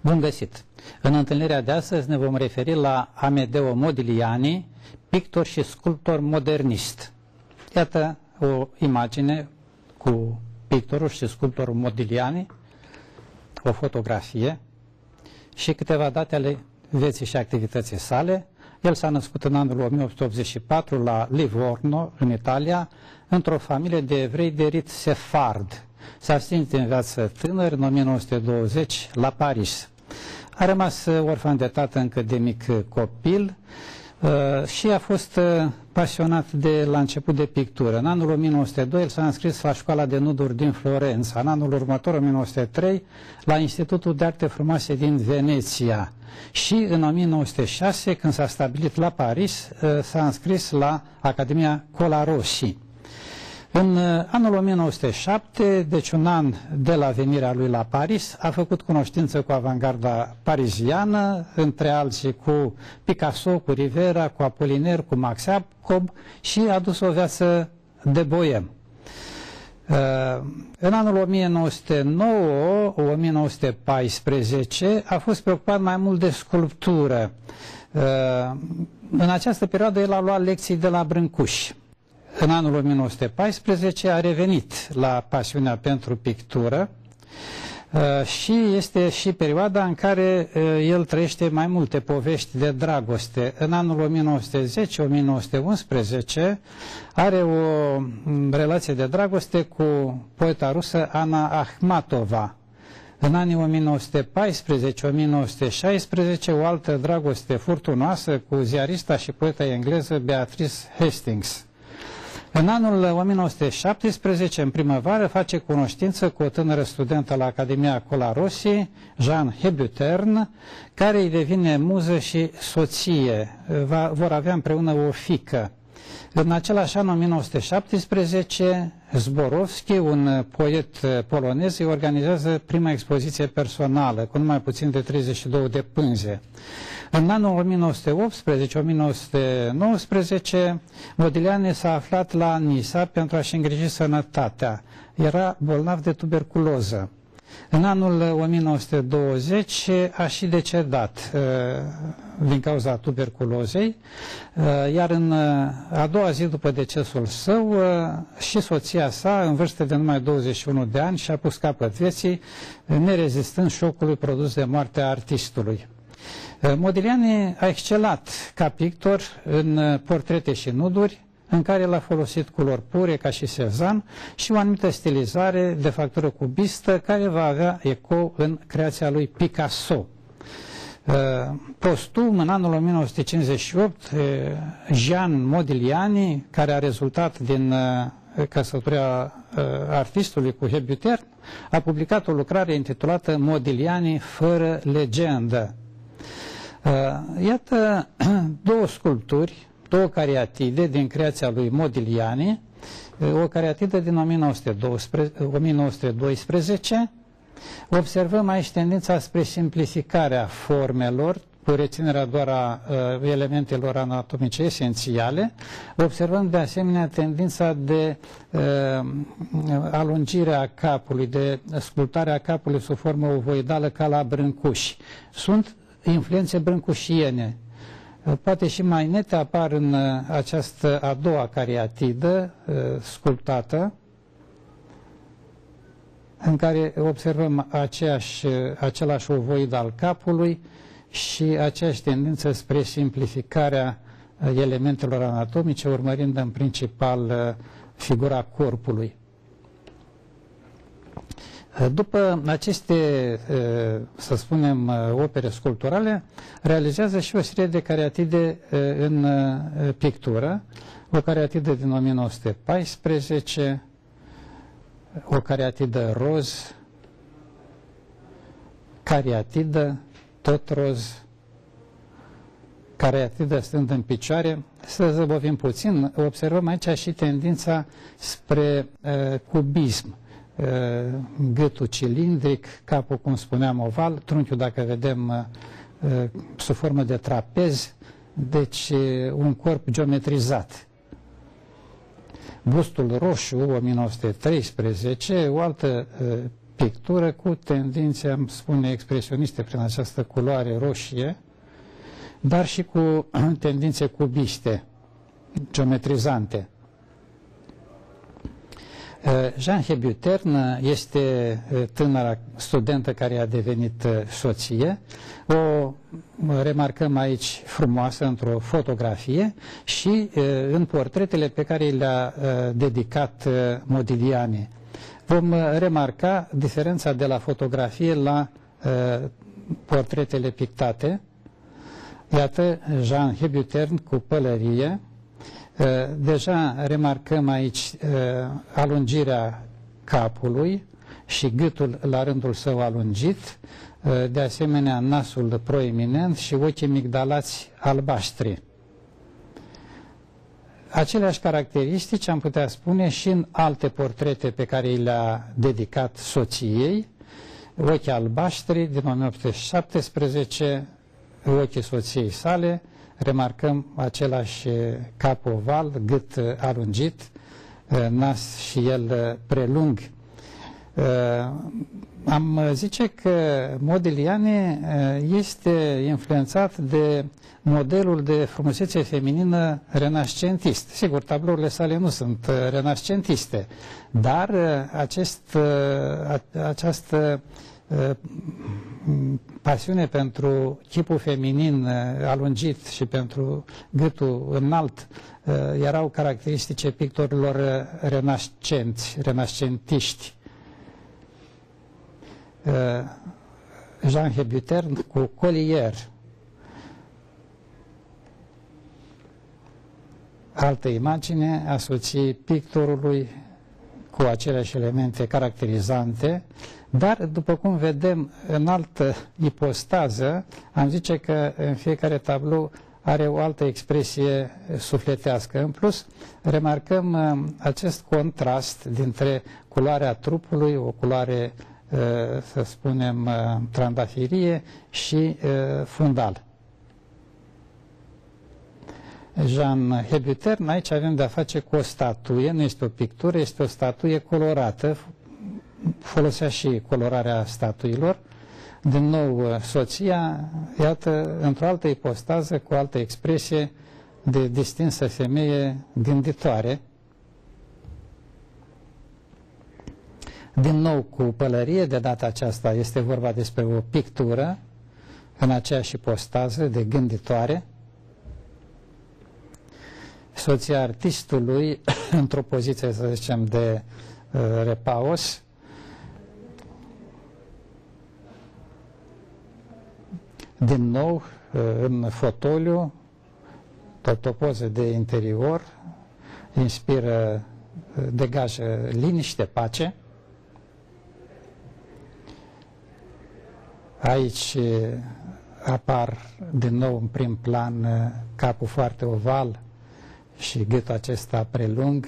Bun găsit! În întâlnirea de astăzi ne vom referi la Amedeo Modigliani, pictor și sculptor modernist. Iată o imagine cu pictorul și sculptorul Modigliani, o fotografie și câteva date ale vieții și activității sale. El s-a născut în anul 1884 la Livorno, în Italia, într-o familie de evrei de rit sefard. S-a stins în viață tânăr în 1920 la Paris. A rămas orfan de tată încă de mic copil uh, și a fost uh, pasionat de la început de pictură. În anul 1902 el s-a înscris la școala de nuduri din Florența. În anul următor, 1903, la Institutul de Arte Frumoase din Veneția. Și în 1906, când s-a stabilit la Paris, uh, s-a înscris la Academia Colarossi. În uh, anul 1907, deci un an de la venirea lui la Paris, a făcut cunoștință cu avangarda pariziană, între alții cu Picasso, cu Rivera, cu Apollinaire, cu Max Jacob și a dus o viață de boem. Uh, în anul 1909-1914 a fost preocupat mai mult de sculptură. Uh, în această perioadă el a luat lecții de la Brâncuși. În anul 1914 a revenit la pasiunea pentru pictură uh, și este și perioada în care uh, el trăiește mai multe povești de dragoste. În anul 1910-1911 are o mm, relație de dragoste cu poeta rusă Ana Akhmatova. În anii 1914-1916 o altă dragoste furtunoasă cu ziarista și poeta engleză Beatrice Hastings. În anul 1917, în primăvară, face cunoștință cu o tânără studentă la Academia Colarossi, Jean Hebutern, care îi devine muză și soție. Va, vor avea împreună o fică. În același an, 1917, Zborovski, un poet polonez, îi organizează prima expoziție personală, cu numai puțin de 32 de pânze. În anul 1918-1919, Modigliani s-a aflat la Nisa pentru a-și îngriji sănătatea. Era bolnav de tuberculoză. În anul 1920 a și decedat uh, din cauza tuberculozei, uh, iar în uh, a doua zi după decesul său și soția sa, în vârstă de numai 21 de ani, și-a pus capăt vieții, nerezistând șocului produs de moartea artistului. Modigliani a excelat ca pictor în portrete și nuduri, în care el a folosit culori pure ca și Sezan și o anumită stilizare de factură cubistă care va avea eco în creația lui Picasso. Uh, postum, în anul 1958, uh, Jean Modigliani, care a rezultat din uh, căsătoria artistului cu Hebutern, a publicat o lucrare intitulată Modigliani fără legendă. Iată două sculpturi două cariatide din creația lui Modigliani, o cariatidă din 1912, 1912. Observăm aici tendința spre simplificarea formelor, cu reținerea doar a uh, elementelor anatomice esențiale. Observăm de asemenea tendința de uh, alungire a capului, de sculptarea capului sub formă ovoidală ca la brâncuși. Sunt influențe brâncușiene Uh, poate și mai nete apar în uh, această a doua cariatidă uh, sculptată, în care observăm aceeași, același ovoid al capului și aceeași tendință spre simplificarea elementelor anatomice, urmărind în principal figura corpului. După aceste, să spunem, opere sculpturale, realizează și o serie de cariatide în pictură, o cariatidă din 1914, o cariatidă roz, cariatidă, tot roz, cariatidă stând în picioare. Să zăbovim puțin, observăm aici și tendința spre uh, cubism Uh, gâtul cilindric, capul, cum spuneam, oval, trunchiul, dacă vedem, uh, uh, sub formă de trapez, deci un corp geometrizat. Bustul roșu, 1913, o altă pictură cu tendințe, am spune, expresioniste prin această culoare roșie, dar și cu tendințe cubiste, geometrizante. Uh, Jean Hebutern este uh, tânăra studentă care a devenit uh, soție. O remarcăm aici frumoasă într-o fotografie și în portretele pe care le-a dedicat Modigliani. Vom remarca diferența de la fotografie la portretele pictate. Iată Jean Hebutern cu pălărie, Uh, deja remarcăm aici uh, alungirea capului și gâtul la rândul său alungit, uh, de asemenea nasul proeminent și ochii migdalați albaștri. Aceleași caracteristici am putea spune și în alte portrete pe care le-a dedicat soției, ochii albaștri din 1817, ochii soției sale, remarcăm același cap oval, gât alungit, nas și el prelung. Am zice că Modigliani este influențat de modelul de frumusețe feminină renascentist. Sigur, tablourile sale nu sunt renascentiste, dar acest, această pasiune pentru chipul feminin uh, alungit și pentru gâtul înalt uh, erau caracteristice pictorilor uh, renascenți, renascentiști. Jean Hebutern cu Collier, altă imagine asocii pictorului cu aceleași elemente caracterizante, dar, după cum vedem în altă ipostază, am zice că în fiecare tablou are o altă expresie sufletească. În plus, remarcăm uh, acest contrast dintre culoarea trupului, o culoare, uh, să spunem, uh, trandafirie și fundal. Jean Hebutern, aici avem de-a face cu o statuie, nu este o pictură, este o statuie colorată, folosea și colorarea statuilor. Din nou, soția, iată, într-o altă ipostază, cu altă expresie de distinsă femeie gânditoare, din nou cu pălărie, de data aceasta este vorba despre o pictură în aceeași ipostază de gânditoare, soția artistului într-o poziție, să zicem, de uh, repaus, din nou uh, în fotoliu, tot o poză de interior, inspiră, uh, degajă liniște, pace. Aici uh, apar din nou în prim plan capul foarte oval și gâtul acesta prelung,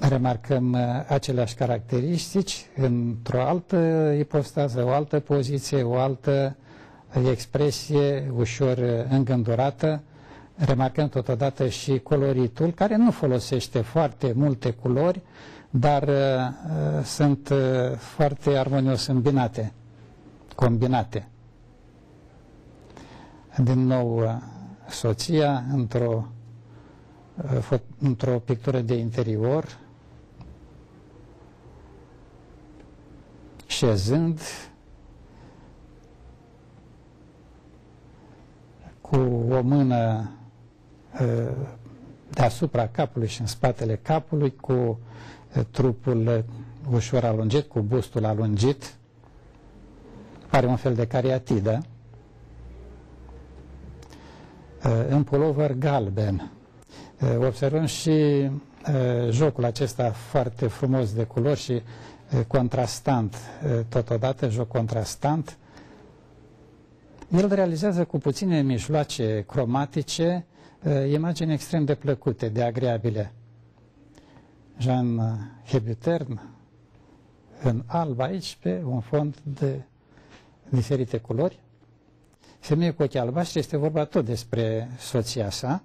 remarcăm uh, aceleași caracteristici într-o altă ipostază, o altă poziție, o altă expresie ușor uh, îngândurată. Remarcăm totodată și coloritul, care nu folosește foarte multe culori, dar uh, sunt uh, foarte armonios îmbinate, combinate. Din nou, uh, soția într-o uh, într-o pictură de interior, șezând cu o mână ă, deasupra capului și în spatele capului, cu ă, trupul ușor alungit, cu bustul alungit, pare un fel de cariatidă, ă, în pulover galben. Observăm și jocul acesta foarte frumos de culori și contrastant, totodată joc contrastant. El realizează cu puține mijloace cromatice imagini extrem de plăcute, de agreabile. Jean Hebutern, în alb aici, pe un fond de diferite culori. Femeie cu ochii albaștri este vorba tot despre soția sa.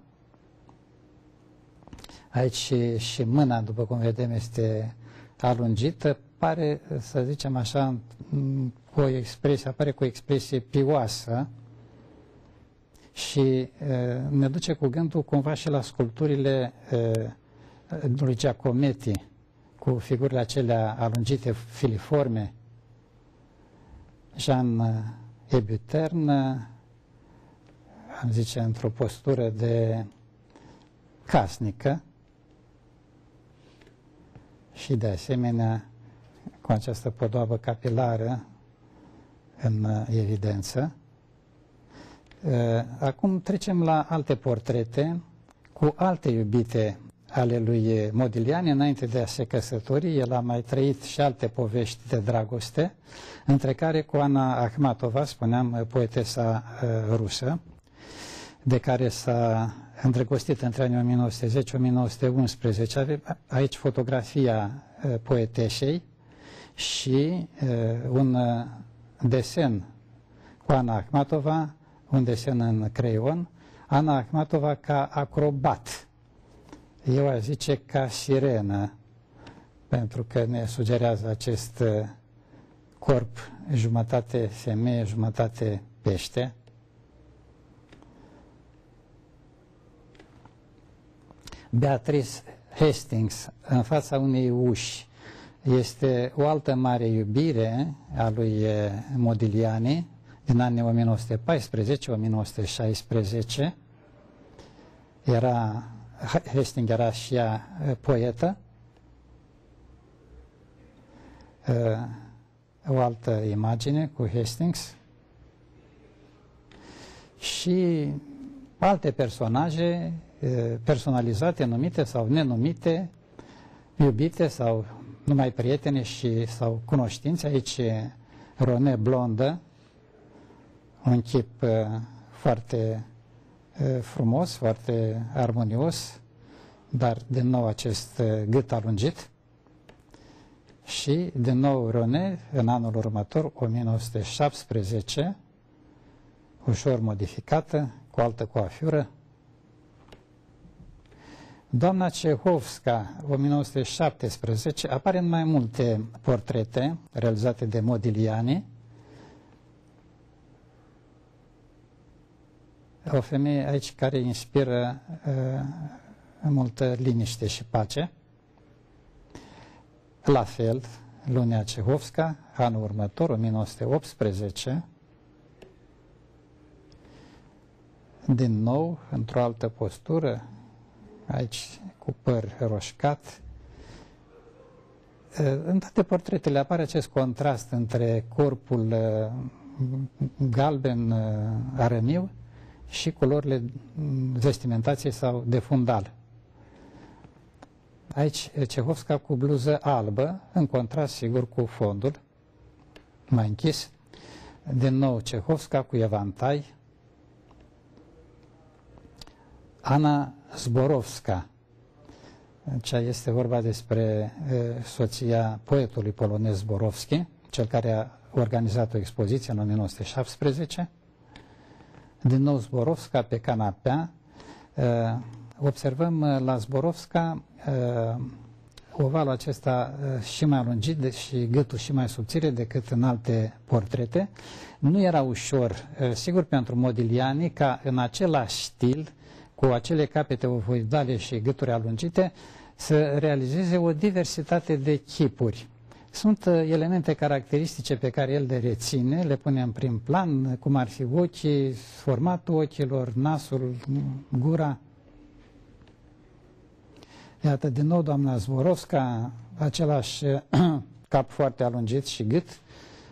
Aici și, și mâna, după cum vedem, este alungită, pare, să zicem așa, cu o expresie, apare cu o expresie pioasă și ne duce cu gândul cumva și la sculpturile lui Giacometti, cu figurile acelea alungite, filiforme, Jean Ebutern, am zice, într-o postură de casnică. Și de asemenea cu această podoabă capilară în evidență. Acum trecem la alte portrete cu alte iubite ale lui Modigliani înainte de a se căsători. El a mai trăit și alte povești de dragoste, între care cu Ana Akhmatova, spuneam, poetesa uh, rusă, de care s-a îndrăgostit între anii 1910-1911. Aici fotografia uh, poeteșei și uh, un desen cu Ana Akhmatova, un desen în creion, Ana Akhmatova ca acrobat. Eu aș zice ca sirenă, pentru că ne sugerează acest uh, corp jumătate femeie, jumătate pește. Beatrice Hastings, în fața unei uși, este o altă mare iubire a lui uh, Modigliani din anii 1914-1916. Era Hastings era și ea poetă. O altă imagine cu Hastings. Și alte personaje personalizate, numite sau nenumite, iubite sau numai prietene și sau cunoștințe. Aici Rone blondă, un chip foarte frumos, foarte armonios, dar din nou acest gât alungit. Și din nou Rone, în anul următor, 1917, ușor modificată, cu altă coafură. Doamna Cehovska, 1917, apare în mai multe portrete realizate de Modigliani, o femeie aici care inspiră uh, multă liniște și pace. La fel, Lunia Cehovska, anul următor, 1918, din nou, într-o altă postură, aici cu păr roșcat. În toate portretele apare acest contrast între corpul galben arămiu și culorile vestimentației sau de fundal. Aici Cehovska cu bluză albă, în contrast sigur cu fondul mai închis. Din nou Cehovska cu evantai. Ana Zborovska, cea este vorba despre e, soția poetului polonez Zborovski, cel care a organizat o expoziție în 1917 din nou Zborovska pe canapea. Uh, observăm uh, la Zborovska uh, ovalul acesta și mai lungit și gâtul și mai subțire decât în alte portrete. Nu era ușor, sigur pentru Modigliani, ca în același stil, cu acele capete ovoidale și gâturi alungite, să realizeze o diversitate de chipuri. Sunt uh, elemente caracteristice pe care el le reține, le pune în prim plan, cum ar fi ochii, formatul ochilor, nasul, gura. Iată, din nou, doamna Zvorovska, același cap foarte alungit și gât,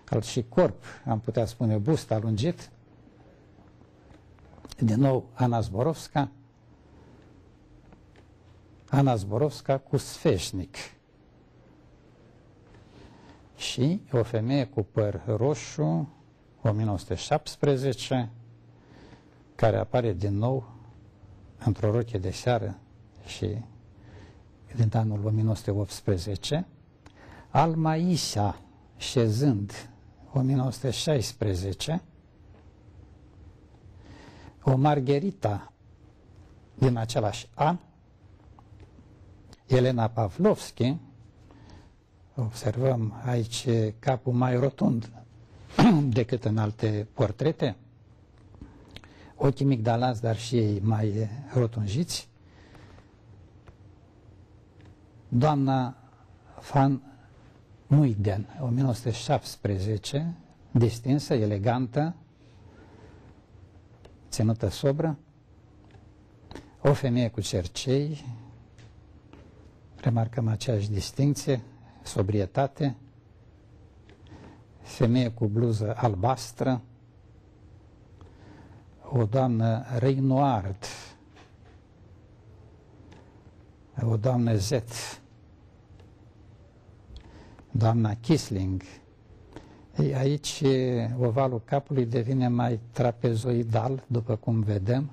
al și corp, am putea spune, bust alungit. Din nou, Ana Zborovska. Ana Zborovska cu sfeșnic și o femeie cu păr roșu, 1917, care apare din nou într-o roche de seară și din anul 1918, Alma Isa, șezând, 1916, o Margherita din același an, Elena Pavlovski, observăm aici capul mai rotund decât în alte portrete, ochii migdalați, dar și ei mai rotunjiți. Doamna Van Muiden, 1917, distinsă, elegantă, ținută sobră, o femeie cu cercei, remarcăm aceeași distinție, sobrietate, femeie cu bluză albastră, o doamnă Renoard, o doamnă Z, doamna Kisling. Ei, aici ovalul capului devine mai trapezoidal, după cum vedem,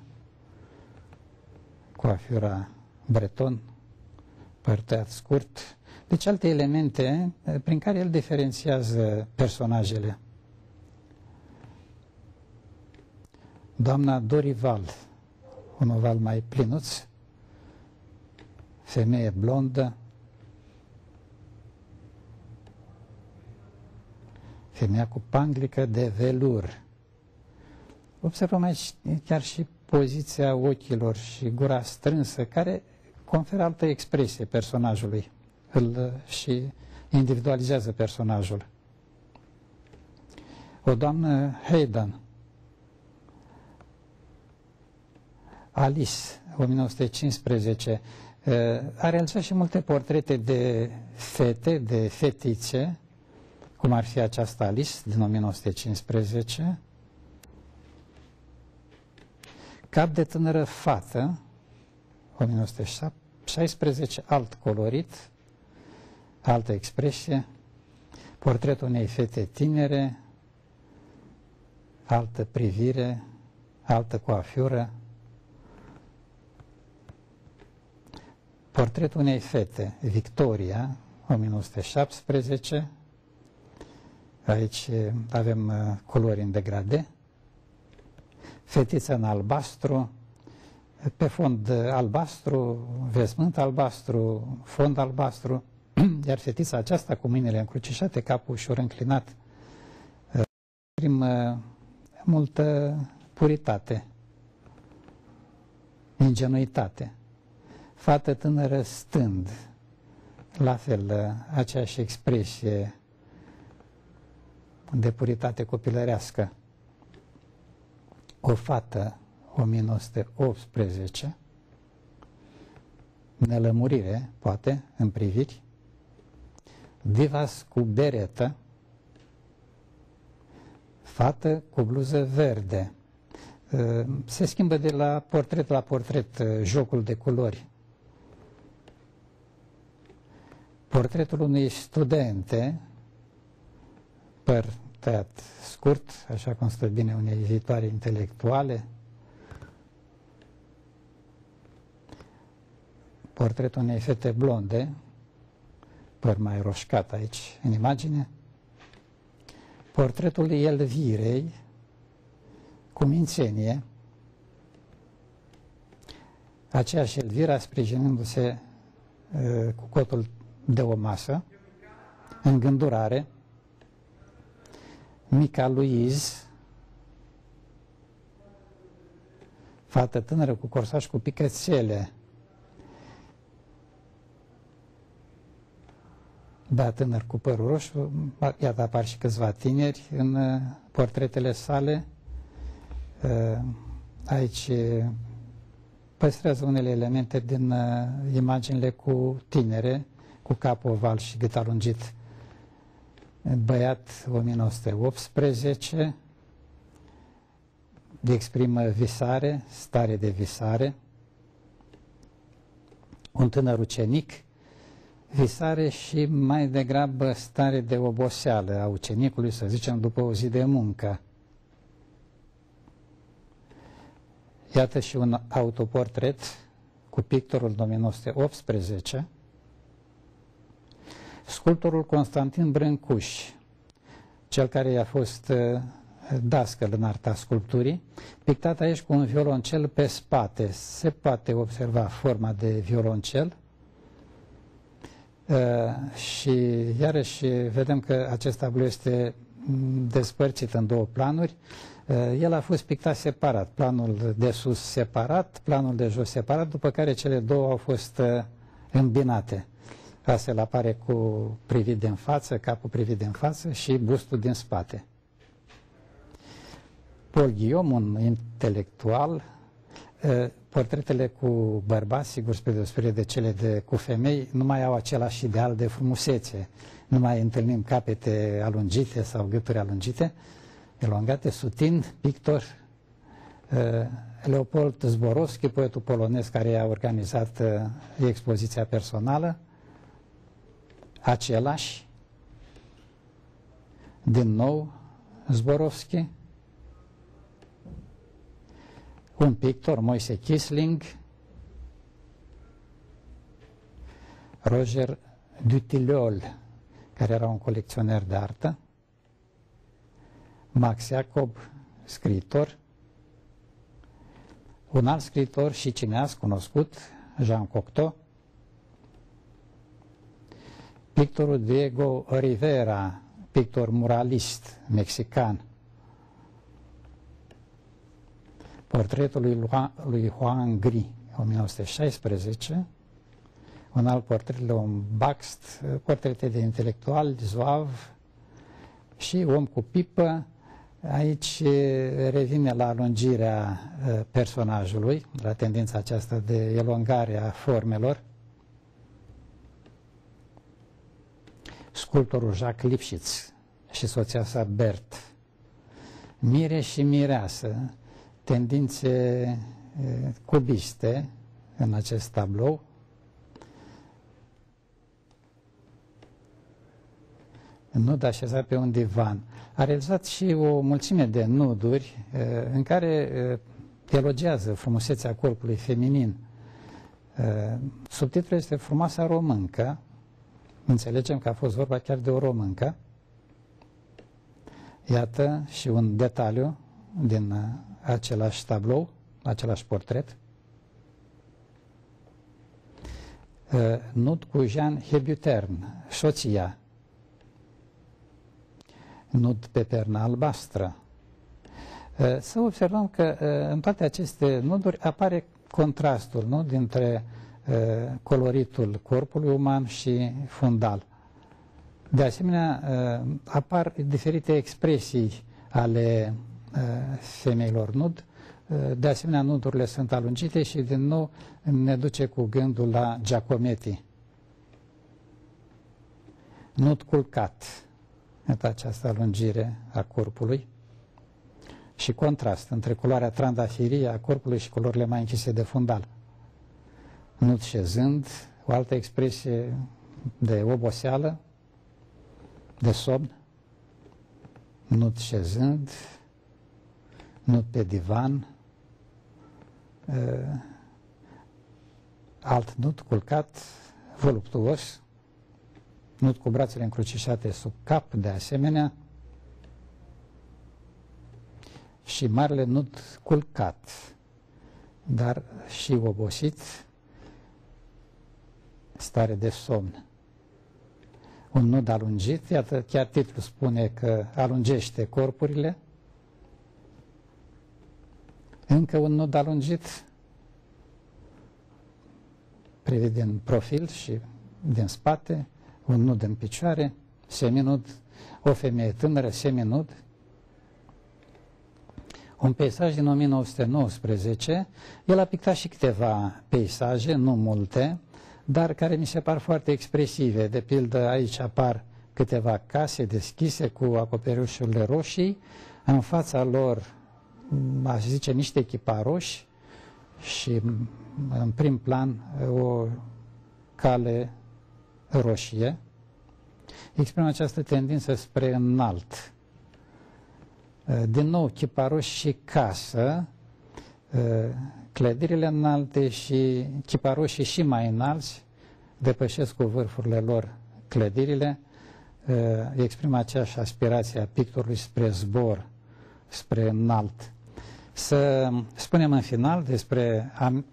coafiura breton, păr scurt, deci alte elemente eh, prin care el diferențiază personajele. Doamna Dorival, un oval mai plinuț, femeie blondă, femeia cu panglică de velur. Observăm aici chiar și poziția ochilor și gura strânsă, care conferă altă expresie personajului îl și individualizează personajul. O doamnă Hayden, Alice, 1915, a realizat și multe portrete de fete, de fetițe, cum ar fi aceasta Alice din 1915, Cap de tânără fată, 1916, alt colorit, altă expresie, portretul unei fete tinere, altă privire, altă coafiură, portretul unei fete, Victoria, 1917, aici avem uh, culori în degrade, fetița în albastru, pe fond albastru, vesmânt albastru, fond albastru, iar fetița aceasta cu mâinile încrucișate, capul ușor înclinat, exprimă multă puritate, ingenuitate. Fată tânără stând, la fel, aceeași expresie de puritate copilărească. O fată, 1918, nelămurire, poate, în priviri, Divas cu beretă, fată cu bluză verde. Uh, se schimbă de la portret la portret uh, jocul de culori. Portretul unei studente, păr tăiat scurt, așa cum stă bine unei viitoare intelectuale, portretul unei fete blonde, păr mai roșcat aici în imagine, portretul Elvirei cu mințenie, aceeași Elvira sprijinindu-se uh, cu cotul de o masă, în gândurare, mica Louise, fată tânără cu corsaș cu picățele, da, tânăr cu părul roșu, iată apar și câțiva tineri în uh, portretele sale. Uh, aici uh, păstrează unele elemente din imaginile cu tinere, cu cap oval și gât alungit. Băiat 1918, exprimă visare, stare de visare. Un tânăr ucenic, visare și mai degrabă stare de oboseală a ucenicului, să zicem, după o zi de muncă. Iată și un autoportret cu pictorul 1918, sculptorul Constantin Brâncuș, cel care i-a fost uh, dascăl în arta sculpturii, pictat aici cu un violoncel pe spate. Se poate observa forma de violoncel, și iarăși vedem că acest tablou este despărțit în două planuri. El a fost pictat separat, planul de sus separat, planul de jos separat, după care cele două au fost îmbinate. Astfel apare cu privit din față, capul privit din față și bustul din spate. Paul Guillaume, un intelectual, portretele cu bărbați, sigur spre deosebire de cele de cu femei, nu mai au același ideal de frumusețe. Nu mai întâlnim capete alungite sau gâturi alungite, elongate, sutin, pictor, Leopold Zborowski, poetul polonez care a organizat expoziția personală, același, din nou, Zborowski, un pictor, Moise Kisling, Roger Dutillol, care era un colecționer de artă, Max Jacob, scriitor, un alt scriitor și cineast cunoscut, Jean Cocteau, pictorul Diego Rivera, pictor muralist mexican, portretul lui, lui Juan Gri, 1916, un alt portret, Leon Baxt, portrete de intelectual, zoav și om cu pipă. Aici revine la alungirea personajului, la tendința aceasta de elongare a formelor. Sculptorul Jacques Lipschitz și soția sa Bert, mire și mireasă, tendințe cubiste în acest tablou. Nud așezat pe un divan. A realizat și o mulțime de nuduri în care elogează frumusețea corpului feminin. Subtitlul este Frumoasa româncă. Înțelegem că a fost vorba chiar de o româncă. Iată și un detaliu din același tablou, același portret. Uh, nud cu Jean Hebutern, soția. Nud pe perna albastră. Uh, să observăm că uh, în toate aceste nuduri apare contrastul nu? dintre coloritul corpului uman și fundal. De asemenea, apar diferite expresii ale femeilor nud. De asemenea, nudurile sunt alungite și din nou ne duce cu gândul la Giacometti. Nud culcat. Iată această alungire a corpului și contrast între culoarea trandafirie a corpului și culorile mai închise de fundal. Nud șezând, o altă expresie de oboseală, de somn, nud șezând, nu pe divan, uh, alt nut culcat, voluptuos, nut cu brațele încrucișate sub cap, de asemenea, și marele nut culcat, dar și obosit, stare de somn. Un nud alungit, iată, chiar titlul spune că alungește corpurile, încă un nod alungit, privit din profil și din spate, un nud în picioare, seminud, o femeie tânără, seminud, un peisaj din 1919. El a pictat și câteva peisaje, nu multe, dar care mi se par foarte expresive. De pildă, aici apar câteva case deschise cu acoperișurile roșii, în fața lor aș zice, niște echiparoși și în prim plan o cale roșie, exprimă această tendință spre înalt. Din nou, chiparoși și casă, clădirile înalte și chiparoșii și mai înalți depășesc cu vârfurile lor clădirile, exprimă aceeași aspirație a pictorului spre zbor, spre înalt. Să spunem în final despre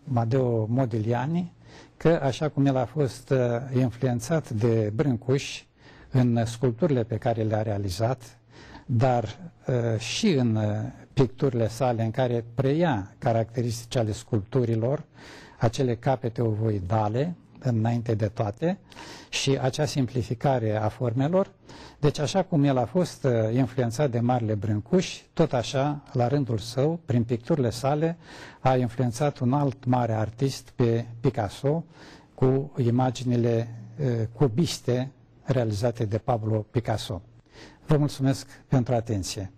Amadeo Modigliani, că așa cum el a fost uh, influențat de Brâncuș în sculpturile pe care le-a realizat, dar uh, și în uh, picturile sale în care preia caracteristici ale sculpturilor, acele capete ovoidale, înainte de toate, și acea simplificare a formelor. Deci așa cum el a fost uh, influențat de Marele Brâncuș, tot așa, la rândul său, prin picturile sale, a influențat un alt mare artist pe Picasso cu imaginile uh, cubiste realizate de Pablo Picasso. Vă mulțumesc pentru atenție.